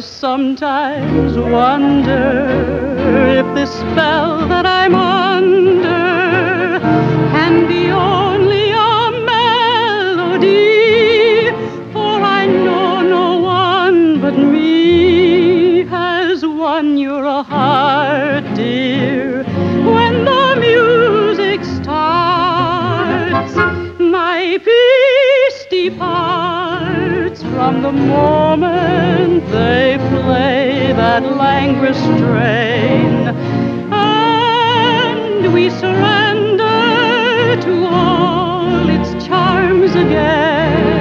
sometimes wonder if this spell that I'm under can be only a melody. For I know no one but me has won your heart, dear. When the music starts, my peace departs from the moment they play that languorous strain. And we surrender to all its charms again.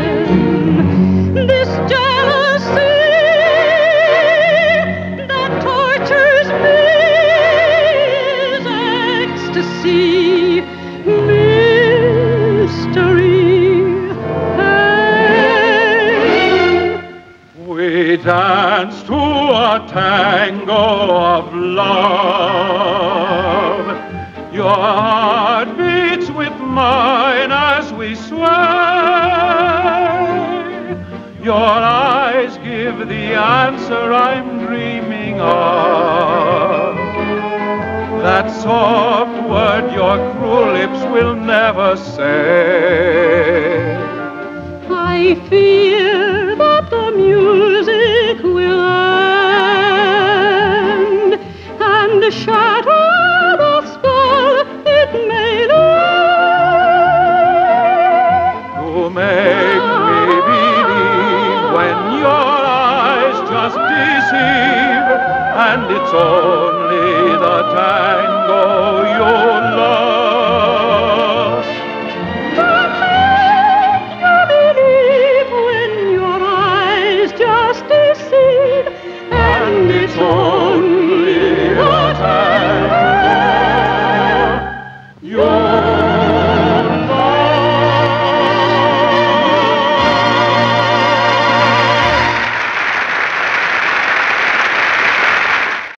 We dance to a tango of love. Your heart beats with mine as we sway. Your eyes give the answer I'm dreaming of. That soft word your cruel lips will never say. I fear and shatter the spell it may lay. To make me believe when your eyes just deceive, and it's only the tango